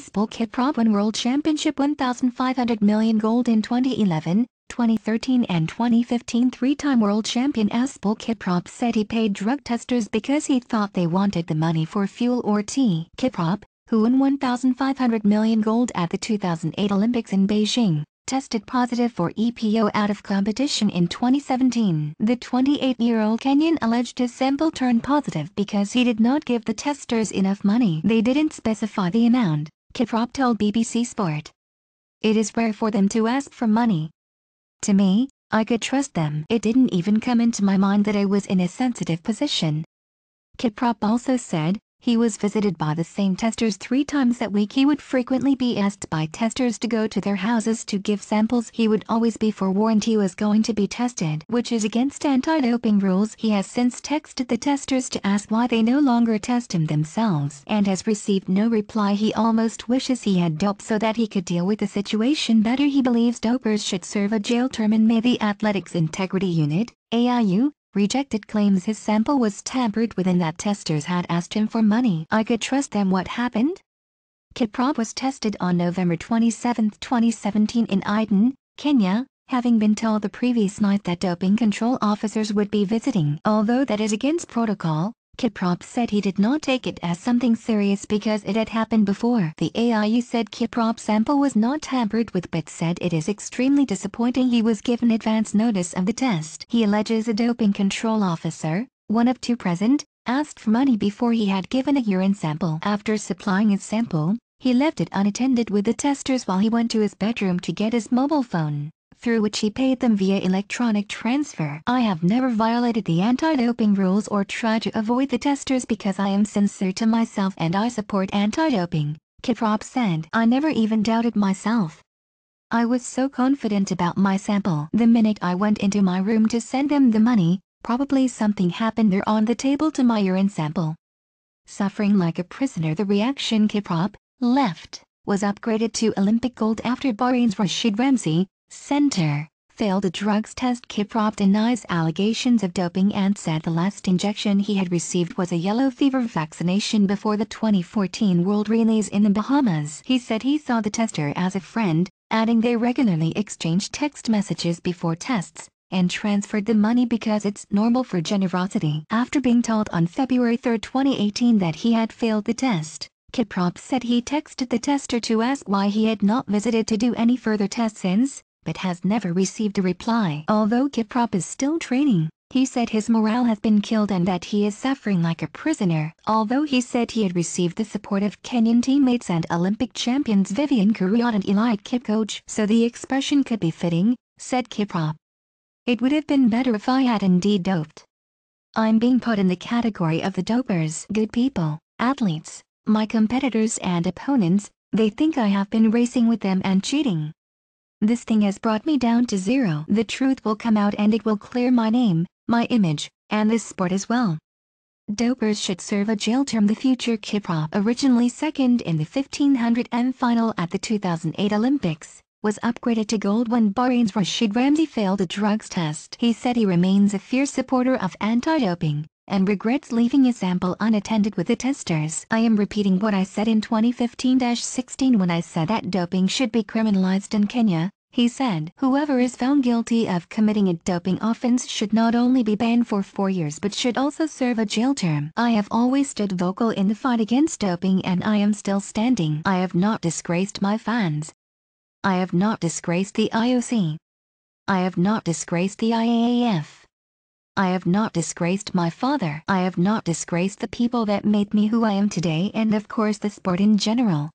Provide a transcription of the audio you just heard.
Asbel Kiprop won World Championship 1,500 million gold in 2011, 2013 and 2015 three-time world champion Asbel Kiprop said he paid drug testers because he thought they wanted the money for fuel or tea. Kiprop, who won 1,500 million gold at the 2008 Olympics in Beijing, tested positive for EPO out of competition in 2017. The 28-year-old Kenyan alleged his sample turned positive because he did not give the testers enough money. They didn't specify the amount, Kiprop told BBC Sport. It is rare for them to ask for money. To me, I could trust them. It didn't even come into my mind that I was in a sensitive position. Kiprop also said, he was visited by the same testers three times that week. He would frequently be asked by testers to go to their houses to give samples. He would always be forewarned he was going to be tested, which is against anti-doping rules. He has since texted the testers to ask why they no longer test him themselves and has received no reply. He almost wishes he had doped so that he could deal with the situation better. He believes dopers should serve a jail term in May. The Athletics Integrity Unit, AIU, rejected claims his sample was tampered with and that testers had asked him for money. I could trust them what happened? Kiprop was tested on November 27, 2017 in Iten, Kenya, having been told the previous night that doping control officers would be visiting. Although that is against protocol, Kiprop said he did not take it as something serious because it had happened before. The AIU said Kiprop's sample was not tampered with but said it is extremely disappointing he was given advance notice of the test. He alleges a doping control officer, one of two present, asked for money before he had given a urine sample. After supplying his sample, he left it unattended with the testers while he went to his bedroom to get his mobile phone through which he paid them via electronic transfer. I have never violated the anti-doping rules or tried to avoid the testers because I am sincere to myself and I support anti-doping, Kiprop said. I never even doubted myself. I was so confident about my sample. The minute I went into my room to send them the money, probably something happened there on the table to my urine sample. Suffering like a prisoner the reaction Kiprop, left, was upgraded to Olympic gold after Bahrain's Rashid Ramzi, Center failed a drugs test Kiprop denies allegations of doping and said the last injection he had received was a yellow fever vaccination before the 2014 World Relays in the Bahamas. He said he saw the tester as a friend, adding they regularly exchanged text messages before tests, and transferred the money because it's normal for generosity. After being told on February 3, 2018 that he had failed the test, Kiprop said he texted the tester to ask why he had not visited to do any further tests since, but has never received a reply. Although Kiprop is still training, he said his morale has been killed and that he is suffering like a prisoner. Although he said he had received the support of Kenyan teammates and Olympic champions Vivian Cheruiyot and Eliud Kipchoge, so the expression could be fitting, said Kiprop. It would have been better if I had indeed doped. I'm being put in the category of the dopers. Good people, athletes, my competitors and opponents, they think I have been racing with them and cheating. This thing has brought me down to zero. The truth will come out and it will clear my name, my image, and this sport as well. Dopers should serve a jail term the future Kiprop originally second in the 1500 m final at the 2008 Olympics, was upgraded to gold when Bahrain's Rashid Ramzi failed a drugs test. He said he remains a fierce supporter of anti-doping, and regrets leaving his sample unattended with the testers. I am repeating what I said in 2015-16 when I said that doping should be criminalized in Kenya, he said. Whoever is found guilty of committing a doping offense should not only be banned for four years but should also serve a jail term. I have always stood vocal in the fight against doping and I am still standing. I have not disgraced my fans. I have not disgraced the IOC. I have not disgraced the IAAF. I have not disgraced my father. I have not disgraced the people that made me who I am today and of course the sport in general.